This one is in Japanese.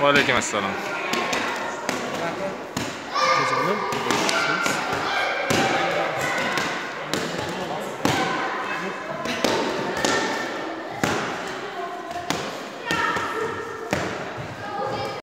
Waalaikumsalam. Canım.